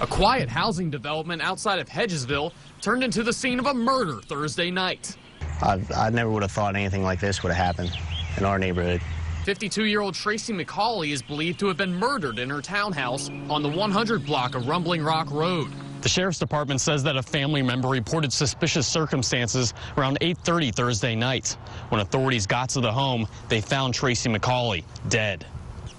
A quiet housing development outside of Hedgesville turned into the scene of a murder Thursday night. I, I never would have thought anything like this would have happened in our neighborhood. 52-year-old Tracy McCauley is believed to have been murdered in her townhouse on the 100 block of Rumbling Rock Road. The sheriff's department says that a family member reported suspicious circumstances around 8:30 Thursday night. When authorities got to the home, they found Tracy McCauley dead.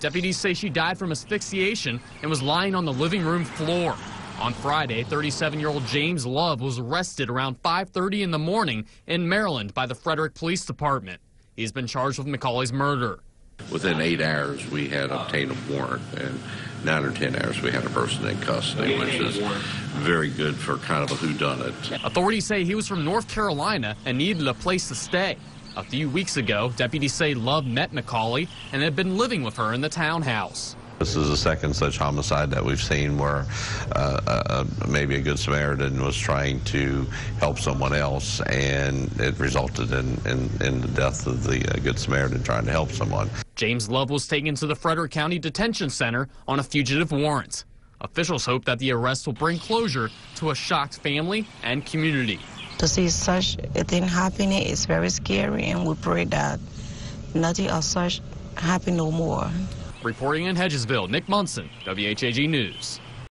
Deputies say she died from asphyxiation and was lying on the living room floor. On Friday, 37-year-old James Love was arrested around 5:30 in the morning in Maryland by the Frederick Police Department. He's been charged with McCauley's murder. Within eight hours, we had obtained a warrant, and nine or ten hours, we had a person in custody, which is very good for kind of a whodunit. Authorities say he was from North Carolina and needed a place to stay. A few weeks ago, deputies say Love met McCauley and had been living with her in the townhouse. This is the second such homicide that we've seen where uh, uh, maybe a Good Samaritan was trying to help someone else and it resulted in, in, in the death of the uh, Good Samaritan trying to help someone. James Love was taken to the Frederick County Detention Center on a fugitive warrant. Officials hope that the arrest will bring closure to a shocked family and community. To see such a thing happening is very scary, and we pray that nothing of such happen no more. Reporting in Hedgesville, Nick Munson, WHAG News.